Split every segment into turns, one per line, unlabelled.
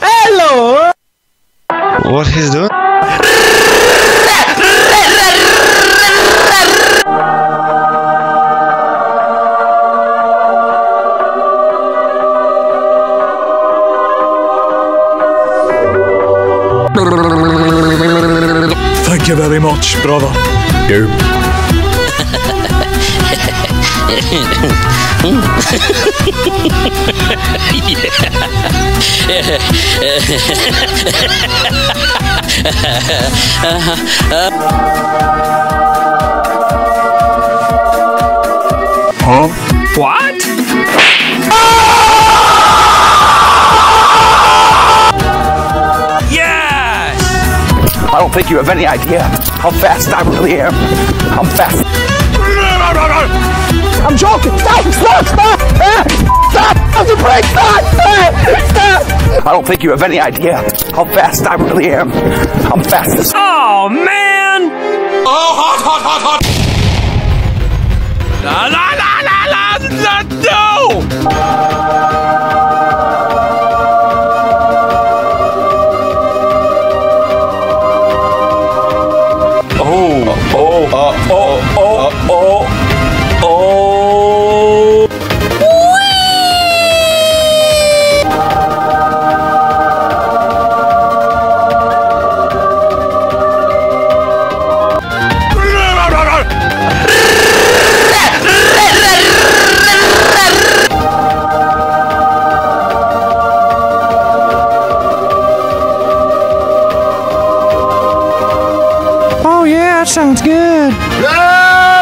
Hello!
What he's doing?
Thank you very much, brother. Huh?
What? Yes!
I don't think you have any idea how fast I really am. I'm fast. I'm joking. Stop! Stop! Stop! Stop! Stop the brake! Stop! Stop! I don't think you have any idea how fast I really am. I'm fast as
Oh, man!
Oh, hot, hot, hot, hot!
La la la la la la no! That sounds good.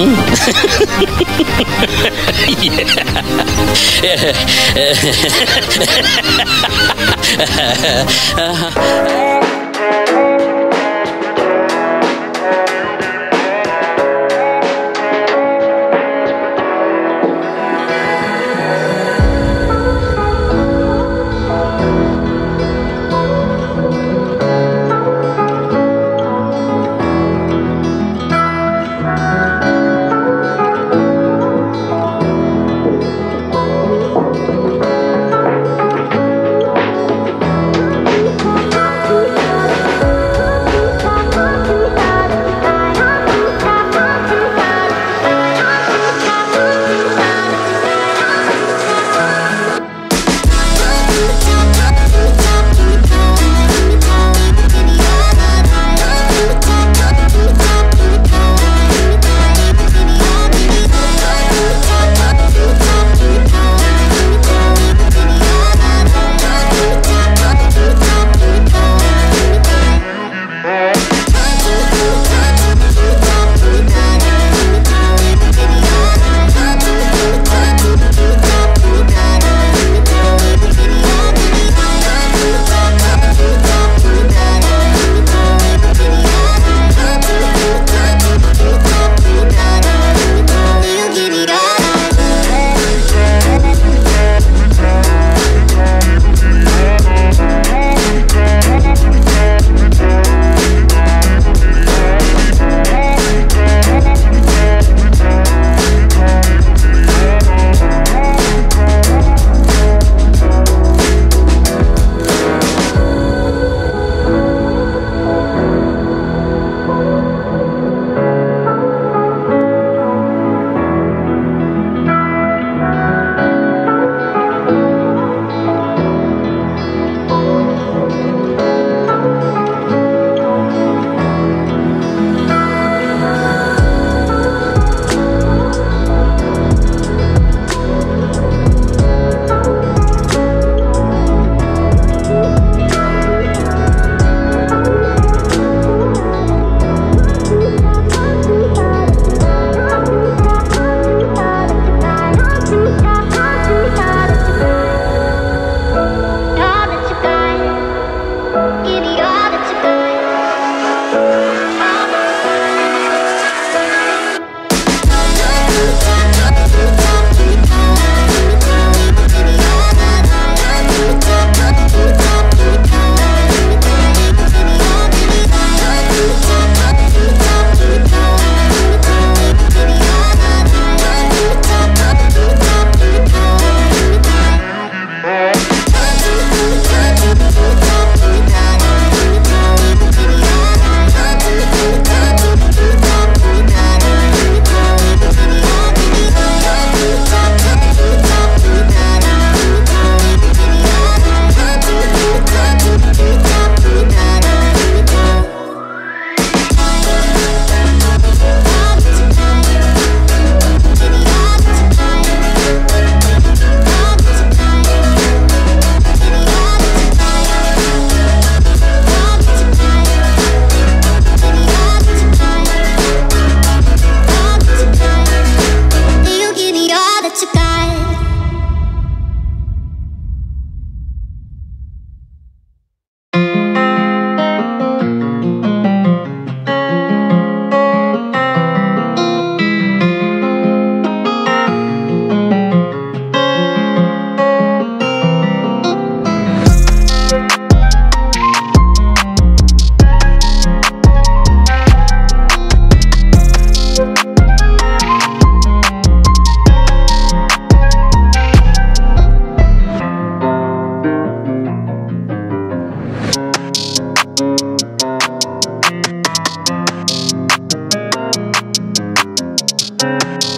Yeah. Thank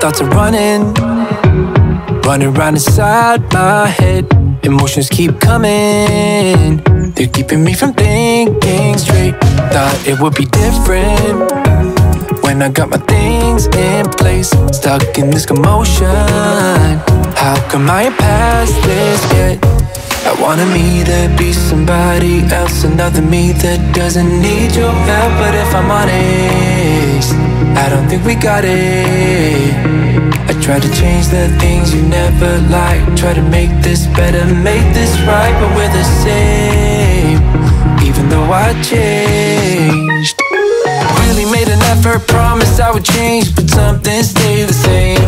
thoughts are running, running around inside my head. Emotions keep coming, they're keeping me from thinking straight. Thought it would be different when I got my things in place. Stuck in this commotion. How come I ain't past this yet? I wanted me to be somebody else, another me that doesn't need your help. But if I'm honest, don't think we got it. I tried to change the things you never liked, try to make this better, make this right, but we're the same. Even though I changed, really made an effort, promised I would change, but something stayed the same.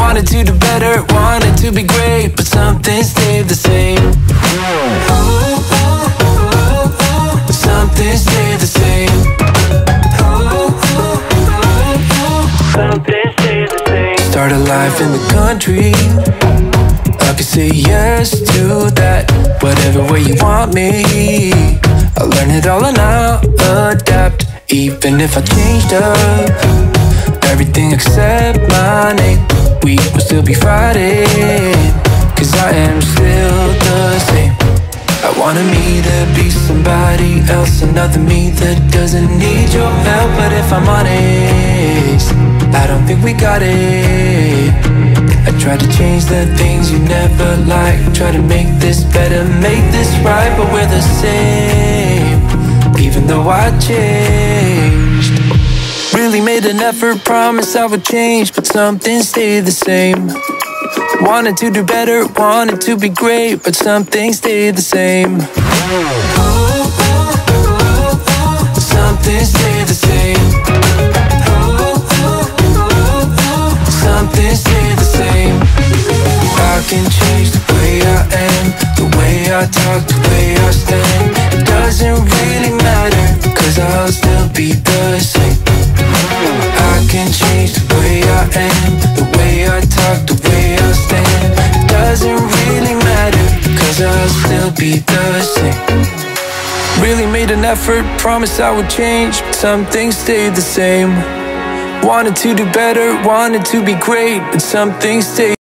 Wanted to do better, wanted to be great, but life in the country. I could say yes to that. Whatever way you want me. I'll learn it all and I'll adapt. Even if I changed up everything except my name, we will still be fighting. Cause I am still the same. I wanted me to be somebody else, another me that doesn't need your help. But if I'm honest, I don't think we got it. I tried to change the things you never liked, try to make this better, make this right, but we're the same. Even though I changed, really made an effort, promised I would change, but something stayed the same. Wanted to do better, wanted to be great, but something stayed the same. Something stayed the same. Can change the way I am, the way I talk, the way I stand. It doesn't really matter, cause I'll still be the same. I can change the way I am, the way I talk, the way I stand. It doesn't really matter, cause I'll still be the same. Really made an effort, promised I would change, but some things stayed the same. Wanted to do better, wanted to be great, but some things stayed.